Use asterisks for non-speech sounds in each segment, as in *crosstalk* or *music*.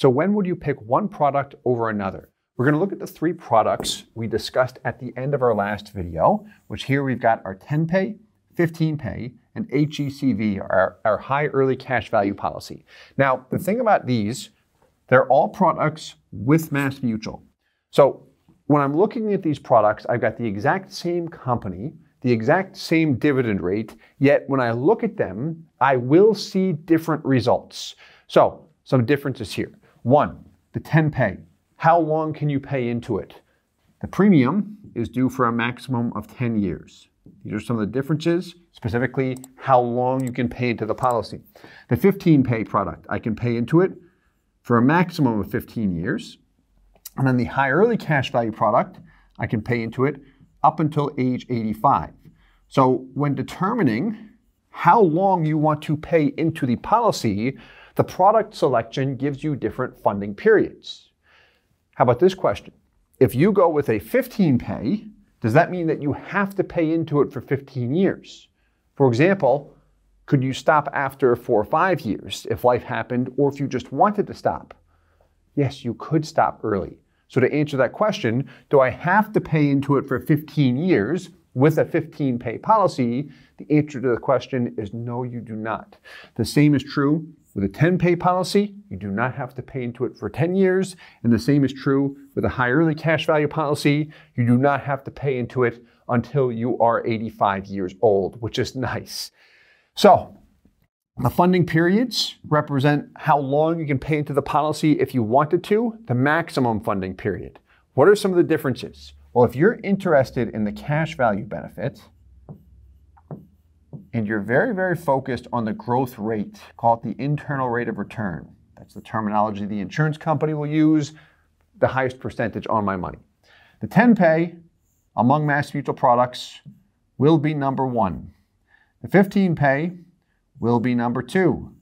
So when would you pick one product over another? We're going to look at the three products we discussed at the end of our last video, which here we've got our 10 pay, 15 pay, and HECV, our, our high early cash value policy. Now, the thing about these, they're all products with Mass Mutual. So when I'm looking at these products, I've got the exact same company, the exact same dividend rate, yet when I look at them, I will see different results. So some differences here. One, the 10 pay. How long can you pay into it? The premium is due for a maximum of 10 years. These are some of the differences, specifically how long you can pay into the policy. The 15 pay product, I can pay into it for a maximum of 15 years. And then the high early cash value product, I can pay into it up until age 85. So when determining how long you want to pay into the policy, the product selection gives you different funding periods. How about this question? If you go with a 15 pay, does that mean that you have to pay into it for 15 years? For example, could you stop after four or five years if life happened, or if you just wanted to stop? Yes, you could stop early. So to answer that question, do I have to pay into it for 15 years with a 15 pay policy? The answer to the question is no, you do not. The same is true with a 10 pay policy, you do not have to pay into it for 10 years. And the same is true with a high early cash value policy. You do not have to pay into it until you are 85 years old, which is nice. So, the funding periods represent how long you can pay into the policy if you wanted to, the maximum funding period. What are some of the differences? Well, if you're interested in the cash value benefit, and you're very, very focused on the growth rate, call it the internal rate of return. That's the terminology the insurance company will use, the highest percentage on my money. The 10 pay among Mass Mutual products will be number one. The 15 pay will be number two.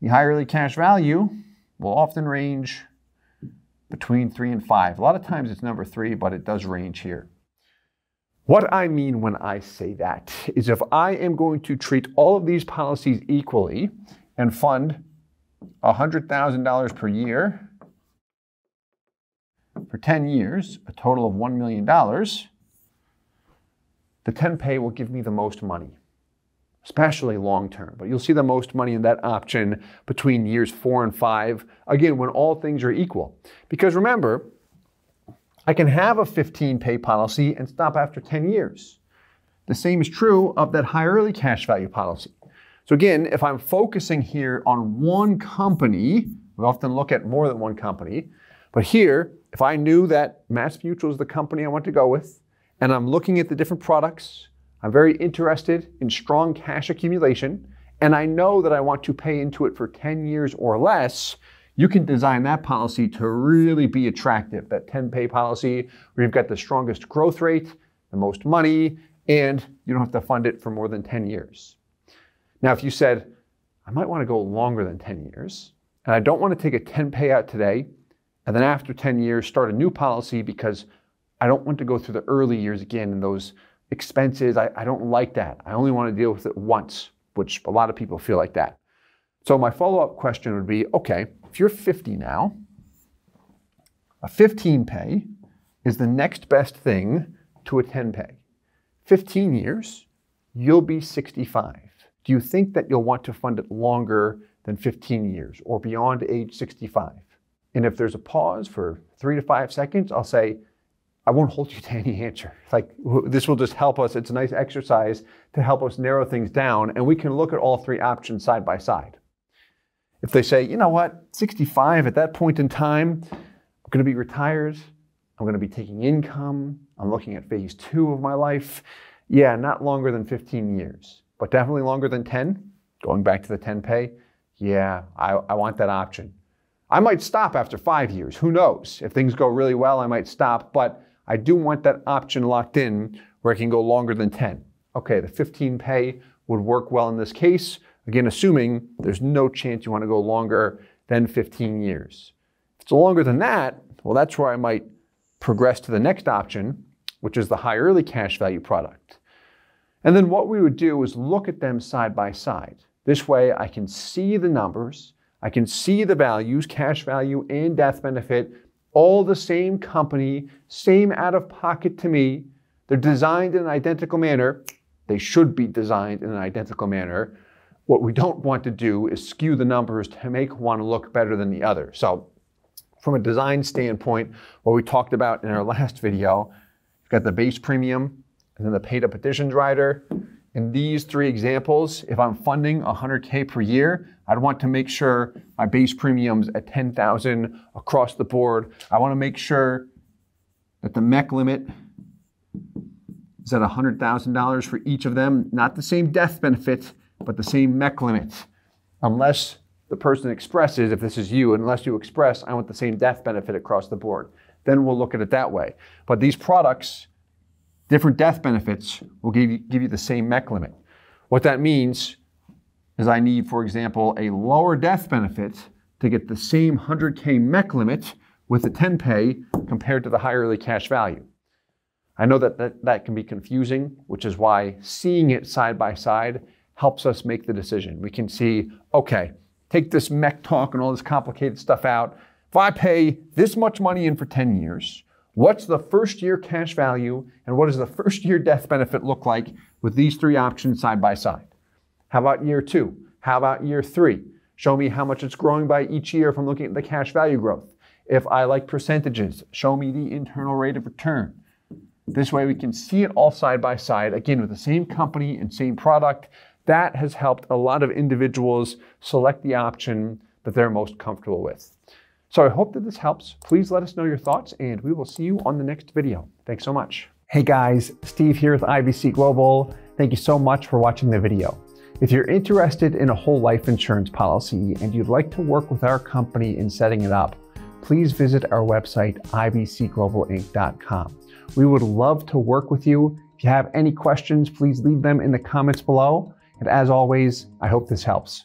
The high early cash value will often range between three and five. A lot of times it's number three, but it does range here. What I mean when I say that is if I am going to treat all of these policies equally and fund $100,000 per year for 10 years, a total of $1 million, the 10 pay will give me the most money, especially long term. But you'll see the most money in that option between years four and five, again, when all things are equal. Because remember, I can have a 15 pay policy and stop after 10 years. The same is true of that high early cash value policy. So again, if I'm focusing here on one company, we often look at more than one company, but here, if I knew that Mass Mutual is the company I want to go with, and I'm looking at the different products, I'm very interested in strong cash accumulation, and I know that I want to pay into it for 10 years or less, you can design that policy to really be attractive. That 10 pay policy where you've got the strongest growth rate, the most money, and you don't have to fund it for more than 10 years. Now, if you said, I might want to go longer than 10 years, and I don't want to take a 10 payout today, and then after 10 years start a new policy because I don't want to go through the early years again and those expenses. I, I don't like that. I only want to deal with it once, which a lot of people feel like that. So my follow-up question would be, okay, if you're 50 now, a 15 pay is the next best thing to a 10 pay. 15 years, you'll be 65. Do you think that you'll want to fund it longer than 15 years or beyond age 65? And if there's a pause for three to five seconds, I'll say, I won't hold you to any answer. *laughs* Like this will just help us. It's a nice exercise to help us narrow things down, and we can look at all three options side by side. If they say, you know what, 65 at that point in time, I'm going to be retired, I'm going to be taking income, I'm looking at phase two of my life. Yeah, not longer than 15 years, but definitely longer than 10. Going back to the 10 pay, yeah, I, I want that option. I might stop after five years. Who knows? If things go really well, I might stop, but I do want that option locked in where I can go longer than 10. Okay, the 15 pay would work well in this case. Again, assuming there's no chance you want to go longer than 15 years. If it's longer than that, well, that's where I might progress to the next option, which is the high early cash value product. And then what we would do is look at them side by side. This way I can see the numbers, I can see the values, cash value and death benefit, all the same company, same out of pocket to me. They're designed in an identical manner. They should be designed in an identical manner. What we don't want to do is skew the numbers to make one look better than the other. So from a design standpoint, what we talked about in our last video, you've got the base premium and then the paid up additions rider. In these three examples, if I'm funding 100K per year, I'd want to make sure my base premium's at 10,000 across the board. I want to make sure that the MEC limit is at $100,000 for each of them. Not the same death benefit, but the same MEC limit. Unless the person expresses, if this is you, unless you express, I want the same death benefit across the board. Then we'll look at it that way. But these products different death benefits will give you, give you the same MEC limit. What that means is I need, for example, a lower death benefit to get the same 100K MEC limit with the 10 pay compared to the higher early cash value. I know that, that that can be confusing, which is why seeing it side by side helps us make the decision. We can see, okay, take this MEC talk and all this complicated stuff out. If I pay this much money in for 10 years, What's the first year cash value and what does the first year death benefit look like with these three options side by side? How about year two? How about year three? Show me how much it's growing by each year if I'm looking at the cash value growth. If I like percentages, show me the internal rate of return. This way we can see it all side by side, again, with the same company and same product. That has helped a lot of individuals select the option that they're most comfortable with. So I hope that this helps. Please let us know your thoughts and we will see you on the next video. Thanks so much. Hey guys, Steve here with IBC Global. Thank you so much for watching the video. If you're interested in a whole life insurance policy and you'd like to work with our company in setting it up, please visit our website, ibcglobalinc.com. We would love to work with you. If you have any questions, please leave them in the comments below. And as always, I hope this helps.